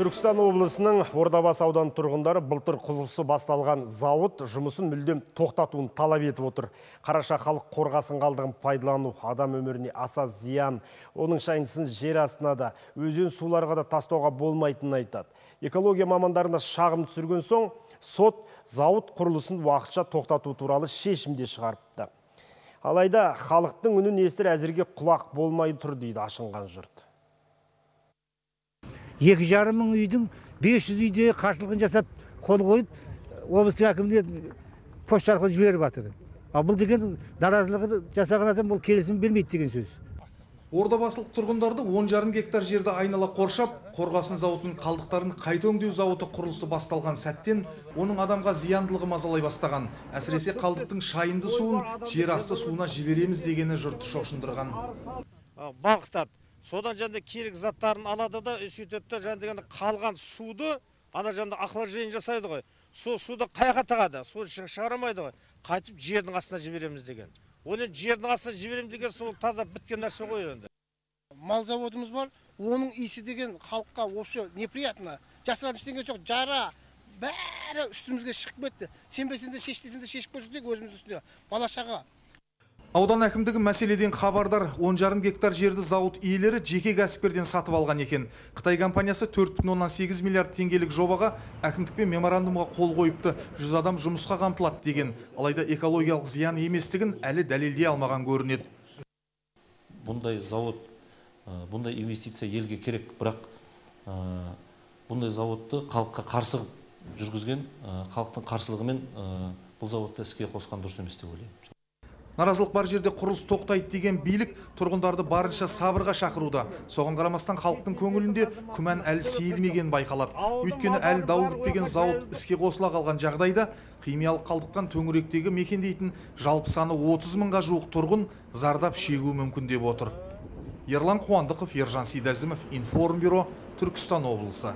Түркістан облысының Ордабас аудан тұрғындары былтыр құрылысы басталған зауыт жұмысын мүлдем тоқтатуын талап етіп отыр. Қараша халық қорғасын қалдығын пайдалану адам өміріне аса зиян. Оның шайынсын жер астына да, өзен суларға да тастауға болмайтынын айтады. Экология мамандарына шағым түсірген соң, сот зауыт құрылысын уақытша тоқтату туралы шешімде шығарыпты. Алайда халықтың үнін естір әзірге құлақ болмай тұр дейді ашынған жұрт. Екі жарым мың үйдің 500 үйде қарсылығын жасап қол қойып облыстық әкіміне почта арқылы жіберіп жатыр ал бұл деген наразылығы жасаған адам ол келісім бермейді деген сөз. Ордабасылық тұрғындарды он жарым гектар жерді айнала қоршап қорғасын зауытының қалдықтарын қайта өңдеу зауыты құрылысы басталған сәттен оның адамға зияндылығы мазалай бастаған. Әсіресе қалдықтың шайынды суын жер асты суына жібереміз дегені жұртты шошындырған. Балқытады содан жаңағыдай керек заттарын алады да сөйтеді да қалған суды ана жаңағыдай охлаждение жасайды ғой. Сол суды қаяққа тағады суды шығарамайды ғой. Қайтып жердің астына жібереміз деген. Оны жердің астына жіберемін деген сол таза біткен нәрсе ғой енді. Мал заводымыз бар. Оның иісі деген халыққа вообще неприятно. Жасыратын ештеңе жоқ жара. Бәрі үстімізге шығып кетті. Сенбесең де шеш десең де шешіп көрсетейік өзіміз үстіне. Бала шаға. Аудан әкімдігі мәселеден хабардар. Он жарым гектар жерді зауыт иелері жеке кәсіпкерден сатып алған екен. Қытай компаниясы төрт бүтін оннан сегіз миллиард теңгелік жобаға әкімдікпен меморандумға қол қойыпты. Жүз адам жұмысқа қамтылады деген. Алайда экологиялық зиян еместігін әлі дәлелдей алмаған көрінеді. Бұндай зауыт бұндай инвестиция елге керек бірақ бұндай зауытты халыққа қарсы жүргізген халықтың қарсылығымен бұл зауытты іске қосқан дұрыс емес деп ойлаймын. Наразылық бар жерде құрылыс тоқтайды деген билік тұрғындарды барынша сабырға шақыруда. Соған қарамастан халықтың көңілінде күмән әлі сейілмеген байқалады. Өйткені әлі дау бітпеген зауыт іске қосыла қалған жағдайда химиялық қалдықтан төңіректегі мекендейтін жалпы саны 30 мыңға жуық тұрғын зардап шегуі мүмкін деп отыр. Ерлан қуандықов ержан сейдәзімов информбюро түркістан облысы.